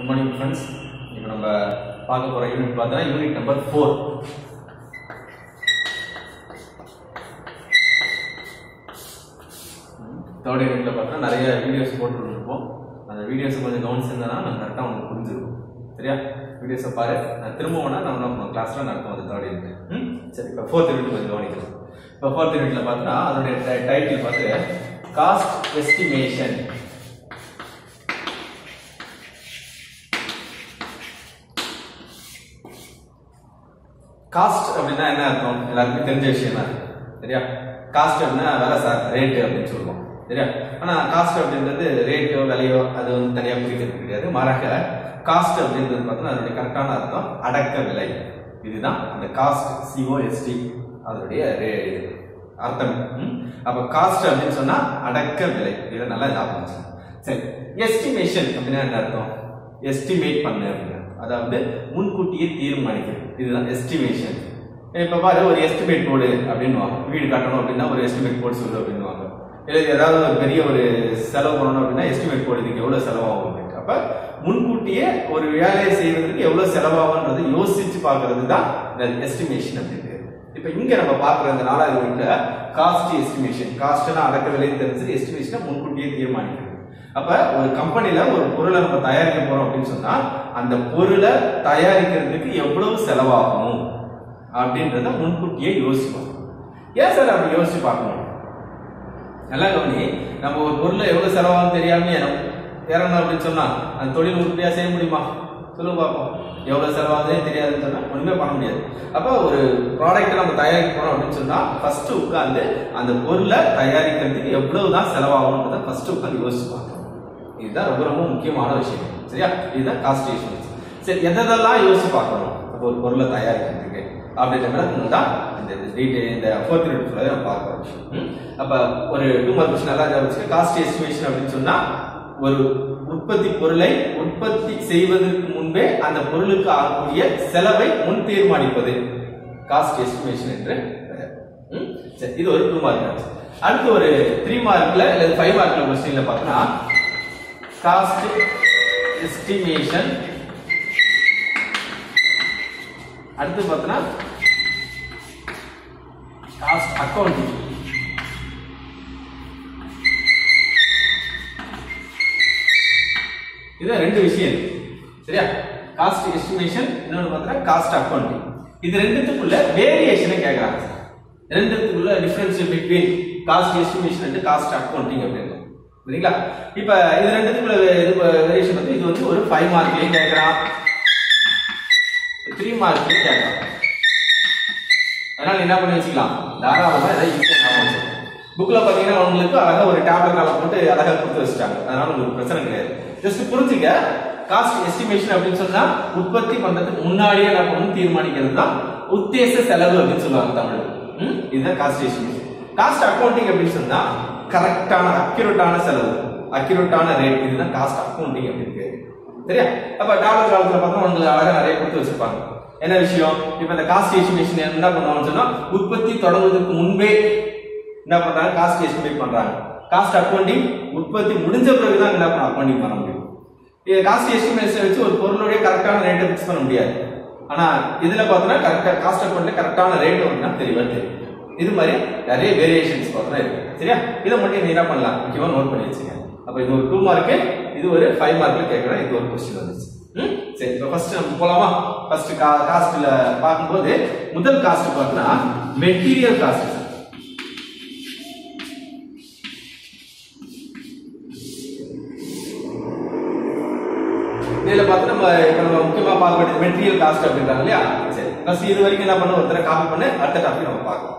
Good morning friends இப்போ நம்ம பார்க்க போகிற யூனிட் பார்த்தீங்கன்னா யூனிட் நம்பர் ஃபோர் தேர்ட் யூனிட்ல பார்த்தீங்கன்னா நிறைய வீடியோஸ் போட்டுருப்போம் அந்த வீடியோஸ் கொஞ்சம் கவனிச்சிருந்தேன்னா நான் கரெக்டாக உங்களுக்கு புரிஞ்சிருக்கும். சரியா? வீடியோஸை பாரு. நான் திரும்ப நம்ம நம்ம கிளாஸில் நடக்கும் அது தேர்ட் யூனிட் ம்? சரி இப்போ ஃபோர்த் யூனிட் கொஞ்சம் கவனிக்கிறோம் இப்போ ஃபோர்த் யூனிட்ல பார்த்தீங்கன்னா அதனுடைய டைட்டில் பார்த்து காஸ்ட் எஸ்டிமேஷன் காஸ்ட் அப்படின்னா என்ன அர்த்தம்? எல்லாருக்குமே தெரிஞ்ச விஷயம் தான் சரியா? காஸ்ட் அப்படின்னா வேலை சார் ரேட்டு அப்படின்னு சொல்லுவோம். சரியா? ஆனா காஸ்ட் அப்படின்றது ரேட்டோ விலையோ அது வந்து தனியா குறிக்கிறது கிடையாது. மாறாக காஸ்ட் அப்படின்றது பார்த்தீங்கன்னா அதனுடைய கரெக்டான அர்த்தம் அடக்க விலை. இதுதான் அந்த காஸ்ட் சிஓஎஸ்டி அதனுடைய ரே இது அர்த்தம். அப்போ அப்ப காஸ்ட் அப்படின்னு சொன்னா அடக்க விலை. இதை நல்லா ஞாபகம் சரி. எஸ்டிமேஷன் அப்படின்னா என்ன அர்த்தம்? எஸ்டிமேட் பண்ணு அப்படின்னு. அதாவது முன்கூட்டியே தீர்மானிக்கிறது. இதுதான் எஸ்டிமேஷன் இப்போ பாரு ஒரு எஸ்டிமேட் போடு அப்படின்னுவாங்க. வீடு கட்டணும் அப்படின்னா ஒரு எஸ்டிமேட் போடு சொல்லு அப்படின்னுவாங்க. இல்லை ஏதாவது ஒரு பெரிய ஒரு செலவு பண்ணணும் அப்படின்னா எஸ்டிமேட் போடு இதுக்கு எவ்வளோ செலவாகும் அப்படின்னு அப்போ முன்கூட்டியே ஒரு வேலையை செய்யறதுக்கு எவ்வளோ செலவாகும்ன்றது யோசிச்சு பார்க்கறது தான் இந்த எஸ்டிமேஷன் அப்படின்றது இப்போ இங்கே நம்ம பார்க்குற இந்த நாலாவது வீட்டில் காஸ்ட் எஸ்டிமேஷன் காஸ்ட்னா அடக்க விலைன்னு தெரிஞ்சு எஸ்டிமேஷனை முன்கூட்டியே தீர்மானிக்கிறது. அப்ப ஒரு கம்பெனில ஒரு பொருளை நம்ம தயாரிக்க போறோம் அப்படின்னு சொன்னா அந்த பொருளை தயாரிக்கிறதுக்கு எவ்வளவு செலவாகும் அப்படின்றத முன்கூட்டியே யோசிப்போம். ஏன் சார் அப்படி யோசிச்சு பார்க்கணும்? நல்லா கவனி நம்ம ஒரு பொருளை எவ்வளவு செலவாகும் தெரியாம இறங்கணும் அப்படின்னு சொன்னா அந்த தொழில் உருப்படியா செய்ய முடியுமா? சொல்லுங்க பார்ப்போம் எவ்வளவு செலவாகுதே தெரியாதுன்னு சொன்னா ஒண்ணுமே பண்ண முடியாது. அப்ப ஒரு ப்ராடக்ட் நம்ம தயாரிக்க போறோம் அப்படின்னு சொன்னா ஃபர்ஸ்ட் உட்காந்து அந்த பொருளை தயாரிக்கிறதுக்கு எவ்வளவுதான் செலவாகும்ன்றத ஃபர்ஸ்ட் உட்காந்து யோசிச்சு பார்க்கணும். இதுதான் ரொம்ப ரொம்ப முக்கியமான விஷயம். சரியா? இதுதான் காஸ்ட் இஷ்யூஸ் சரி எதெல்லாம் யோசிச்சு பார்க்கணும்? அப்போ ஒரு பொருளை தயாரிக்கிறதுக்கு. அப்படின்ற மாதிரி தான் இந்த டீட்டெயில் இந்த ஃபோர்த் யூனிட் ஃபுல்லாக நம்ம பார்க்குறோம் விஷயம் ம்? ஒரு டூ மார்க் கொஸ்டின் நல்லா வச்சுக்க காஸ்ட் எஸ்டிமேஷன் அப்படின்னு சொன்னா ஒரு உற்பத்தி பொருளை உற்பத்தி செய்வதற்கு முன்பே அந்த பொருளுக்கு ஆகக்கூடிய செலவை முன் தீர்மானிப்பது. காஸ்ட் எஸ்டிமேஷன் என்று சரி இது ஒரு டூ மார்க் அடுத்து ஒரு த்ரீ மார்க்ல இல்ல ஃபைவ் மார்க்ல கொஸ்டின்ல பார்த்தோம்னா காஸ்ட் எஸ்டிமேஷன் அடுத்து பார்த்தோம்னா காஸ்ட் அக்கவுண்டிங் இது ரெண்டு விஷயம். சரியா? காஸ்ட் எஸ்டிமேஷன் இன்னொன்று பார்த்தா காஸ்ட் அக்கவுண்டிங் இது ரெண்டுத்துக்குள்ள வேரியேஷனை கேட்கறாங்க ரெண்டுத்துக்குள்ள difference between cost estimation and cost accounting அப்படின்னு சரிங்களா இப்ப இது ரெண்டுத்துக்குள்ள இது வேரியேஷன் வந்து இது வந்து ஒரு ஃபைவ் மார்க்லயும் கேட்கறான் த்ரீ மார்க்லயும் கேட்கறான் அதனால என்ன பண்ணி வச்சுக்கலாம்? தாராளமா இதை யூஸ் ஞாபகம் புக்ல பாத்தீங்கன்னா உங்களுக்கு அழகா ஒரு டேப்லெட் காலம் போட்டு அழகா கொடுத்து வச்சுட்டாங்க. அதனால உங்களுக்கு பிரச்சனை கிடையாது. ஜஸ்ட் புரிஞ்சுங்க காஸ்ட் எஸ்டிமேஷன் அப்படின்னு சொன்னா உற்பத்தி பண்றதுக்கு முன்னாடியே நம்ம வந்து தீர்மானிக்கிறது தான் உத்தேச செலவு அப்படின்னு சொல்லுவாங்க தமிழ். இதுதான் காஸ்ட் எஸ்டிமேஷன் காஸ்ட் அக்கௌண்டிங் அப்படின்னு சொன்னா கரெக்டான அக்யூரேட்டான செலவு. அக்யூரேட்டான ரேட் இதுதான் காஸ்ட் அக்கௌண்டிங் அப்படின்னு சரியா? அப்ப டாலர் காலத்துல பார்த்தா உங்களுக்கு அழகா நிறைய கொடுத்து வச்சிருப்பாங்க. என்ன விஷயம்? இப்ப இந்த காஸ்ட் எஸ்டிமேஷன் என்ன பண்ணுவாங்கன்னு சொன்னா உற்பத்தி தொடங்குவதற்கு முன்பே என்ன பண்றாங்க? காஸ்ட் எஸ்டிமேட் பண்றாங்க. காஸ்ட் அக்கௌண்டிங் உற்பத்தி முடிஞ்ச பிறகு தான் என்ன பண்ண அக்கௌண்டிங் பண்ண முடியும். இது காஸ்ட் எஸ்டிமேஷன் வச்சு ஒரு பொருளுடைய கரெக்டான ரேட்டை ஃபிக்ஸ் பண்ண முடியாது. ஆனா இதுல பார்த்தோம்னா கரெக்டா காஸ்ட் அக்கவுண்ட்ல கரெக்டான ரேட் வந்து தெளிவா தெரியும். இது மாதிரி நிறைய வேரியேஷன்ஸ் பார்த்தோம்னா இருக்கு. சரியா? இதை மட்டும் நீ என்ன பண்ணலாம்? முக்கியமாக நோட் பண்ணி வச்சுங்க. அப்போ இது ஒரு டூ மார்க்கு இது ஒரு ஃபைவ் மார்க்கில் கேட்குறேன். இது ஒரு கொஸ்டின் வந்துச்சு ம்? சரி இப்போ ஃபர்ஸ்ட் நம்ம போலாமா? ஃபர்ஸ்ட் காஸ்ட்ல பார்க்கும்போது முதல் காஸ்ட் பார்த்தோம்னா மெட்டீரியல் காஸ்ட் இதில் பார்த்து நம்ம இப்போ நம்ம முக்கியமாக பார்க்க வேண்டியது மெட்டீரியல் காஸ்ட் அப்படின்றாங்க இல்லையா? சரி ஃபர்ஸ்ட் இது வரைக்கும் என்ன பண்ண? ஒருத்தர காப்பி பண்ணு அடுத்த டாபிக் நம்ம பார்க்கலாம்.